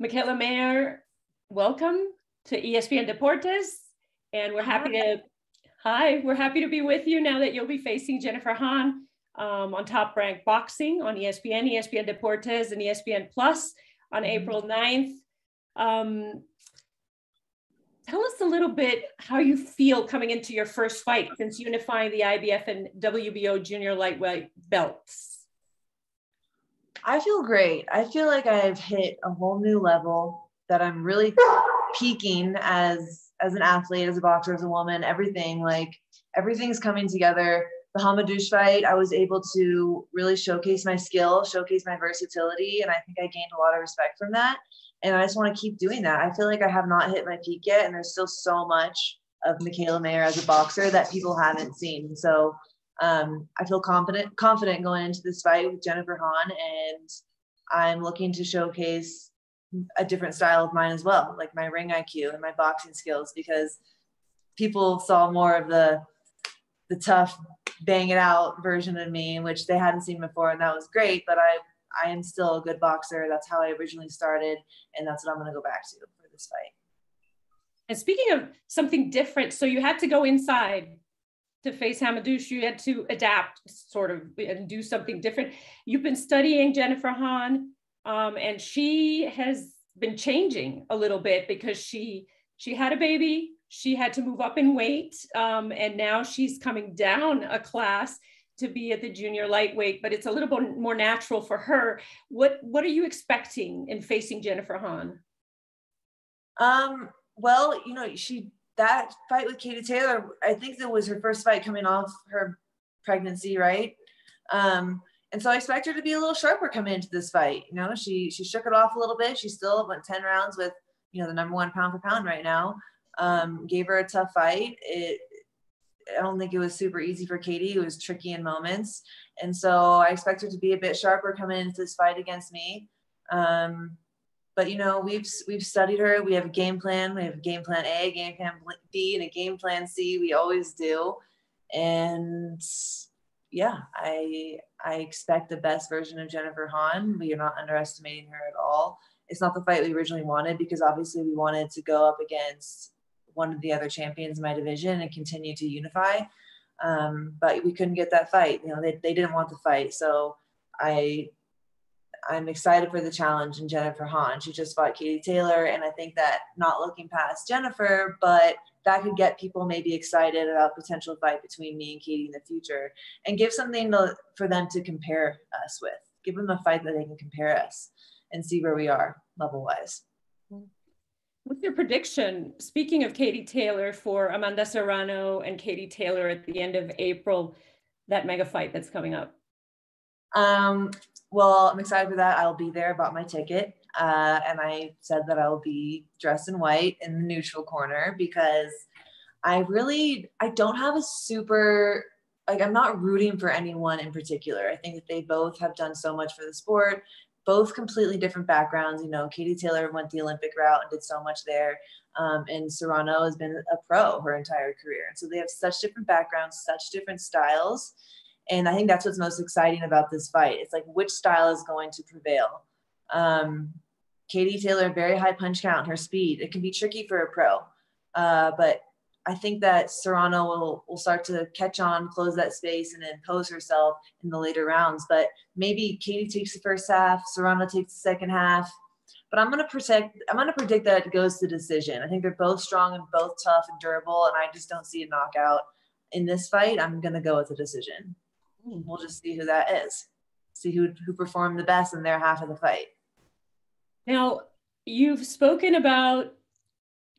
Mikaela Mayer, welcome to ESPN Deportes. And we're happy hi. to, hi, we're happy to be with you now that you'll be facing Jennifer Han um, on Top Rank Boxing on ESPN, ESPN Deportes, and ESPN Plus on mm-hmm. April 9th. Um, tell us a little bit how you feel coming into your first fight since unifying the IBF and WBO junior lightweight belts. I feel great. I feel like I've hit a whole new level that I'm really peaking as as an athlete, as a boxer, as a woman, everything like everything's coming together. The Hamadouche fight, I was able to really showcase my skill, showcase my versatility, and I think I gained a lot of respect from that and I just want to keep doing that. I feel like I have not hit my peak yet, and there's still so much of Mikaela Mayer as a boxer that people haven't seen. So um, I feel confident confident going into this fight with Jennifer Han, and I'm looking to showcase a different style of mine as well, like my ring IQ and my boxing skills, because people saw more of the the tough bang it out version of me, which they hadn't seen before, and that was great. But I I am still a good boxer. That's how I originally started, and that's what I'm going to go back to for this fight. And speaking of something different, so you had to go inside to face Hamadouche. You had to adapt, sort of, and do something different. You've been studying Jennifer Han, um, and she has been changing a little bit because she she had a baby. She had to move up in weight, um, and now she's coming down a class to be at the junior lightweight, but it's a little bit more natural for her. What what are you expecting in facing Jennifer Han? Um, well, you know, she that fight with Katie Taylor, I think that was her first fight coming off her pregnancy, right? Um, and so I expect her to be a little sharper coming into this fight. You know, she she shook it off a little bit. She still went 10 rounds with, you know, the number one pound for pound right now. Um, gave her a tough fight. It I don't think it was super easy for Katie. It was tricky in moments. And so I expect her to be a bit sharper coming into this fight against me. Um, but you know, we've we've studied her. We have a game plan. We have a game plan A, game plan B, and a game plan C. We always do. And yeah, I I expect the best version of Jennifer Han. We are not underestimating her at all. It's not the fight we originally wanted because obviously we wanted to go up against one of the other champions in my division and continue to unify. Um, but we couldn't get that fight. You know, they, they didn't want the fight. So I I'm excited for the challenge and Jennifer Han. She just fought Katie Taylor, and I think that not looking past Jennifer, but that could get people maybe excited about potential fight between me and Katie in the future, and give something to, for them to compare us with. Give them a fight that they can compare us and see where we are level wise. What's your prediction? Speaking of Katie Taylor for Amanda Serrano and Katie Taylor at the end of April, that mega fight that's coming up. Um, well, I'm excited for that. I'll be there. Bought my ticket, uh, and I said that I'll be dressed in white in the neutral corner because I really I don't have a super like I'm not rooting for anyone in particular. I think that they both have done so much for the sport both completely different backgrounds. You know, Katie Taylor went the Olympic route and did so much there. Um, and Serrano has been a pro her entire career. And so they have such different backgrounds, such different styles. And I think that's what's most exciting about this fight. It's like which style is going to prevail. Um, Katie Taylor, very high punch count, her speed. It can be tricky for a pro. Uh, but I think that Serrano will, will start to catch on, close that space, and impose herself in the later rounds. But maybe Katie takes the first half, Serrano takes the second half. But I'm gonna protect. I'm gonna predict that it goes to decision. I think they're both strong and both tough and durable, and I just don't see a knockout in this fight. I'm gonna go with a decision. We'll just see who that is. See who who performed the best in their half of the fight. Now, you've spoken about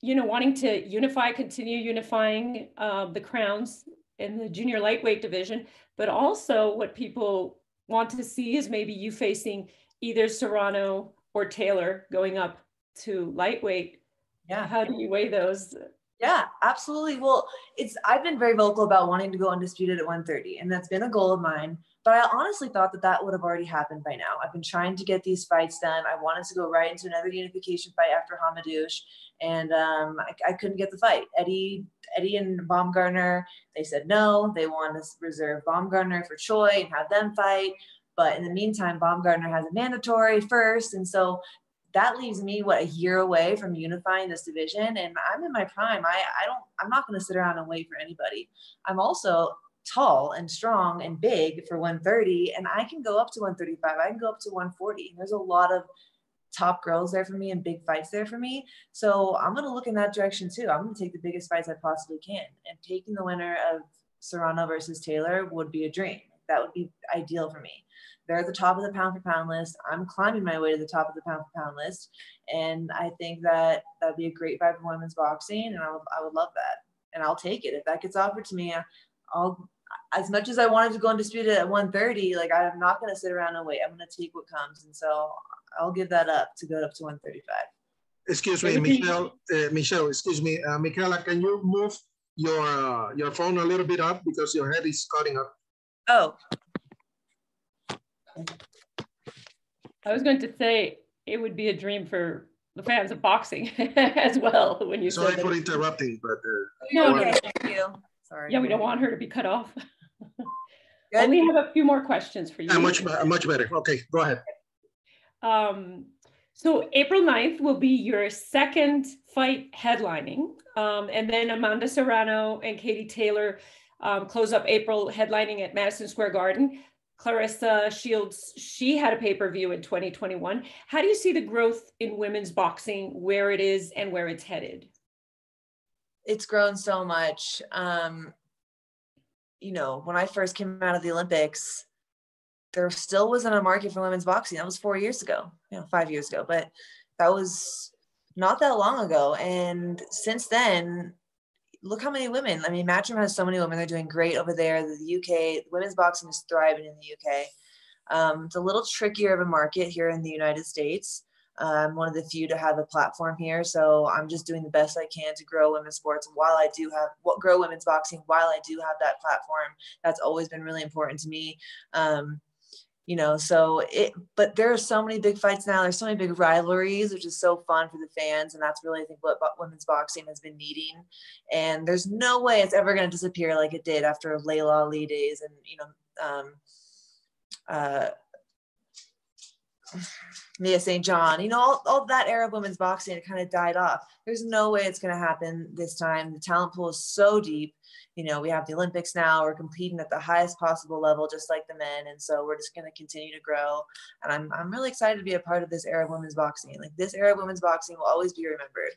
you know, wanting to unify, continue unifying uh, the crowns in the junior lightweight division, but also what people want to see is maybe you facing either Serrano or Taylor going up to lightweight. Yeah. How do you weigh those? Yeah, absolutely. Well, it's I've been very vocal about wanting to go undisputed at 130, and that's been a goal of mine. But I honestly thought that that would have already happened by now. I've been trying to get these fights done. I wanted to go right into another unification fight after Hamadouche, and um, I, I, couldn't get the fight. Eddie, Eddie and Baumgardner, they said no. They wanted to reserve Baumgardner for Choi and have them fight. But in the meantime, Baumgardner has a mandatory first, and so that leaves me what a year away from unifying this division and i'm in my prime. I i don't i'm not going to sit around and wait for anybody. I'm also tall and strong and big for 130 and i can go up to 135 i can go up to 140 there's a lot of top girls there for me and big fights there for me. So i'm going to look in that direction too. I'm going to take the biggest fights i possibly can and taking the winner of serrano versus taylor would be a dream that would be ideal for me they're at the top of the pound for pound list. I'm climbing my way to the top of the pound for pound list. And I think that that'd be a great fight for women's boxing. And I would, I would love that. And I'll take it. If that gets offered to me, I'll, as much as I wanted to go undisputed at 130, like I'm not going to sit around and wait. I'm going to take what comes. And so I'll give that up to go up to 135. Excuse me, Michele, uh, Michele, excuse me. Uh, Mikaela, can you move your, uh, your phone a little bit up because your head is cutting up? Oh, I was going to say it would be a dream for the fans of boxing as well when you sorry for interrupting but uh, no, okay, thank you. Sorry. Yeah we don't want her to be cut off. We have a few more questions for you. Yeah, much much better. Okay go ahead. Um so april 9th will be your second fight headlining. Um, and then amanda serrano and katie taylor um, close up april headlining at madison square garden Claressa Shields, she had a pay per view in 2021. How do you see the growth in women's boxing, where it is and where it's headed? It's grown so much. Um, you know, when I first came out of the Olympics, there still wasn't a market for women's boxing. That was four years ago, you know, five years ago, but that was not that long ago. And since then, look how many women. I mean, Matchroom has so many women. They're doing great over there. The UK women's boxing is thriving in the UK. Um, it's a little trickier of a market here in the United States. I'm one of the few to have a platform here, so I'm just doing the best I can to grow women's sports while I do have what grow women's boxing while I do have that platform. That's always been really important to me. Um, you know so it but there are so many big fights now. There's so many big rivalries which is so fun for the fans. And that's really i think what women's boxing has been needing. And there's no way it's ever going to disappear like it did after Laila Ali days and you know um, uh, Mia St. John, you know, all, all that era of women's boxing, it kind of died off. There's no way it's going to happen this time. The talent pool is so deep you know, we have the Olympics now, we're competing at the highest possible level, just like the men. And so we're just going to continue to grow. And I'm, I'm really excited to be a part of this era of women's boxing. Like this era of women's boxing will always be remembered.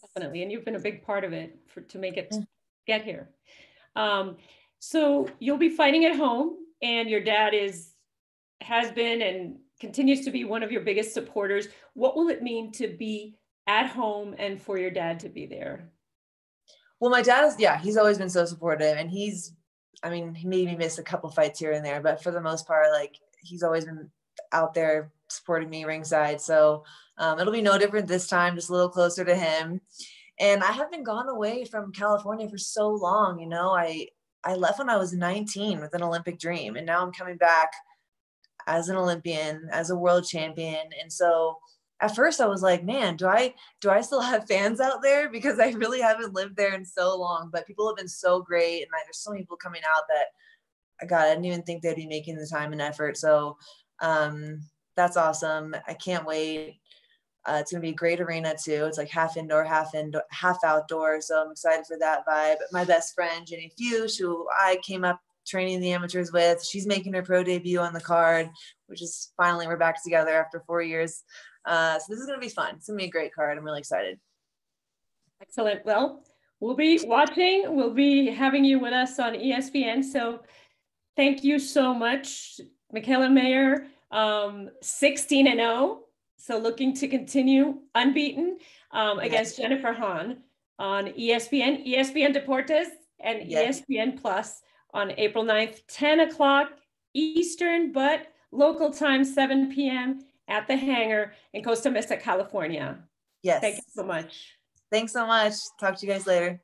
Definitely. And you've been a big part of it for, to make it get here. Um, so you'll be fighting at home and your dad is, has been and continues to be one of your biggest supporters. What will it mean to be at home and for your dad to be there? Well, my dad is, yeah, he's always been so supportive and he's, I mean, he maybe missed a couple fights here and there, but for the most part, like he's always been out there supporting me ringside. So um, it'll be no different this time, just a little closer to him. And I have been gone away from California for so long. You know, I I left when I was 19 with an Olympic dream, and now I'm coming back as an Olympian, as a world champion. And so at first I was like, man, do I do I still have fans out there? Because I really haven't lived there in so long. But people have been so great, and I, there's so many people coming out that I got. I didn't even think they'd be making the time and effort. So um, that's awesome. I can't wait. Uh, it's gonna be a great arena too. It's like half indoor, half indoor, half outdoor. So I'm excited for that vibe. My best friend Jenny Fuchs, who I came up training the amateurs with, she's making her pro debut on the card, which is finally we're back together after four years. Uh, so this is going to be fun. It's going to be a great card. I'm really excited. Excellent. Well, we'll be watching. We'll be having you with us on ESPN. So thank you so much, Mikaela Mayer, um, 16 and 0. So looking to continue unbeaten um, against yes. Jennifer Han on ESPN, ESPN Deportes, and yes. ESPN Plus on April 9th, 10 o'clock Eastern, but local time, 7 p.m at the hangar in Costa Mesa, California. Yes. Thank you so much. Thanks so much. Talk to you guys later.